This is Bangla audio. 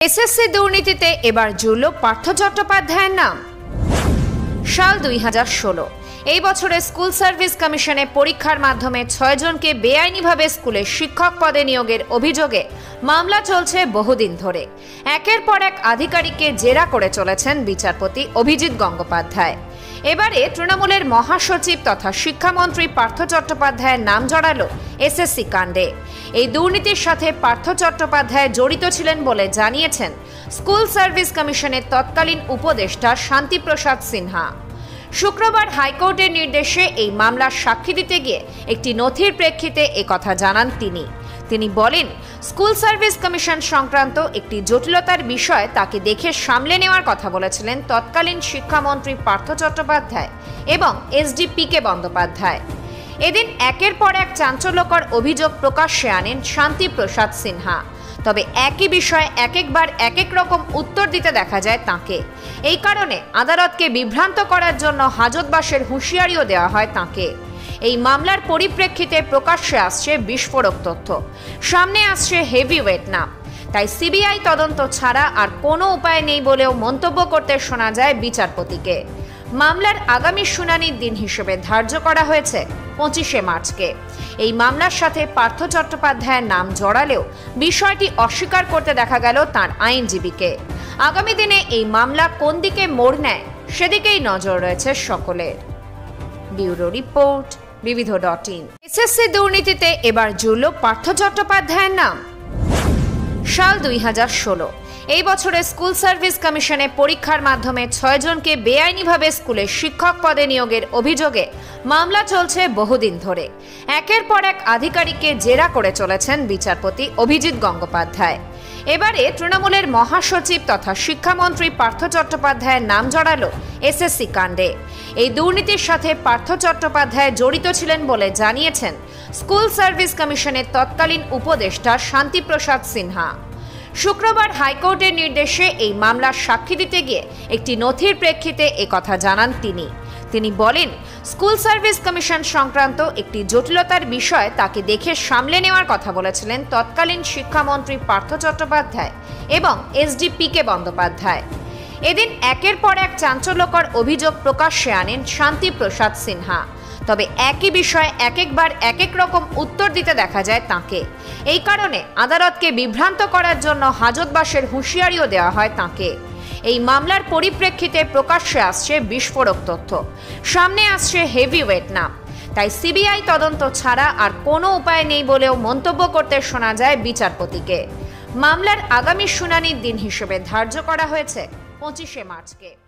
এসএসসি দুর্নীতিতে এবার জুড়ল পার্থ চট্টোপাধ্যায়ের নাম। সাল দুই হাজার ষোলো, এই বছরে স্কুল সার্ভিস কমিশনে পরীক্ষার মাধ্যমে ছয়জনকে বেআইনিভাবে স্কুলে শিক্ষক পদে নিয়োগের অভিযোগে মামলা চলছে বহুদিন ধরে। একের পর এক আধিকারিককে জেরা করে চলেছেন বিচারপতি অভিজিৎ গঙ্গোপাধ্যায়। এবারে তৃণমূলের মহাসচিব তথা শিক্ষামন্ত্রী পার্থ চট্টোপাধ্যায়ের নাম জড়ালো এসএসসি কাণ্ডে। এই দুর্নীতির সাথে পার্থ চট্টোপাধ্যায় জড়িত ছিলেন বলে জানিয়েছেন স্কুল সার্ভিস কমিশনের তৎকালীন উপদেষ্টা শান্তিপ্রসাদ সিনহা। শুক্রবার হাইকোর্টের নির্দেশে এই মামলার সাক্ষী দিতে গিয়ে একটি নথির প্রেক্ষিতে একথা জানান তিনি। তিনি বলেন, স্কুল সার্ভিস কমিশন সংক্রান্ত একটি জটিলতার বিষয় তাকে দেখে সামলে নেওয়ার কথা বলেছিলেন তৎকালীন শিক্ষামন্ত্রী পার্থ চট্টোপাধ্যায় এবং এসডিপিকে বন্দ্যোপাধ্যায়। এদিন একের পর এক চাঞ্চল্যকর অভিযোগ প্রকাশ্যে আনেন শান্তিপ্রসাদ সিনহা। তবে একই বিষয়ে এক একবার এক এক রকম উত্তর দিতে দেখা যায় তাকে। এই কারণে আদালতকে বিভ্রান্ত করার জন্য হাজতবাসের হুঁশিয়ারিও দেওয়া হয় তাকে। এই মামলার পরিপ্রেক্ষিতে প্রকাশ্যে আসছে বিস্ফোরক তথ্য। সামনে আসছে হেভি ওয়েট নাম। তাই সিবিআই তদন্ত ছাড়া আর কোনো উপায় নেই বলেও মন্তব্য করতে শোনা যায় বিচারপতিকে। মামলার আগামী শুনানির দিন হিসেবে ধার্য করা হয়েছে পঁচিশে মার্চকে। এই মামলার সাথে পার্থ চট্টোপাধ্যায়ের নাম জড়ালেও বিষয়টি অস্বীকার করতে দেখা গেল তার আইনজীবীকে। আগামী দিনে এই মামলা কোন দিকে মোড় নেয় সেদিকেই নজর রয়েছে সকলের। Bureau report. Bibidh dot in SSC দুর্নীতিতে এবার জুড়ল পার্থ চট্টোপাধ্যায়ের নাম। সাল দুই হাজার ষোলো। এই বছরে স্কুল সার্ভিস কমিশনে পরীক্ষার মাধ্যমে ছয়জনকে বেআইনিভাবে স্কুলে শিক্ষক পদে নিয়োগের অভিযোগে মামলা চলছে বহুদিন ধরে। একের পর এক আধিকারিককে জেরা করে চলেছেন বিচারপতি অভিজিৎ গঙ্গোপাধ্যায়। এবারে তৃণমূলের মহাসচিব তথা শিক্ষামন্ত্রী পার্থ চট্টোপাধ্যায়ের নাম জড়ালো এসএসসি কাণ্ডে। এই দুর্নীতির সাথে পার্থ চট্টোপাধ্যায় জড়িত ছিলেন বলে জানিয়েছেন স্কুল সার্ভিস কমিশনের তৎকালীন উপদেষ্টা শান্তিপ্রসাদ সিনহা। শুক্রবার হাইকোর্টের নির্দেশে এই মামলার সাক্ষী দিতে গিয়ে একটি নথির প্রেক্ষিতে একথা জানান তিনি। তিনি বলেন, স্কুল সার্ভিস কমিশন সংক্রান্ত একটি জটিলতার বিষয় তাকে দেখে সামলে নেওয়ার কথা বলেছিলেন তৎকালীন শিক্ষামন্ত্রী পার্থ চট্টোপাধ্যায় এবং এসডি পি এসডিপিকে বন্দ্যোপাধ্যায়। এদিন একের পর এক চাঞ্চল্যকর অভিযোগ প্রকাশ্যে আনেন শান্তিপ্রসাদ সিনহা। তবে একই বিষয়ে এক একবার এক এক রকম উত্তর দিতে দেখা যায় তাকে। এই কারণে আদালতকে বিভ্রান্ত করার জন্য হাজতবাসের হুঁশিয়ারিও দেওয়া হয় তাকে। এই মামলার পরিপ্রেক্ষিতে প্রকাশ্যে আসছে বিস্ফোরক তথ্য। সামনে আসছে হেভি ওয়েট নাম। তাই সিবিআই তদন্ত ছাড়া আর কোনো উপায় নেই বলেও মন্তব্য করতে শোনা যায় বিচারপতিকে। মামলার আগামী শুনানির দিন হিসেবে ধার্য করা হয়েছে পঁচিশে মার্চকে।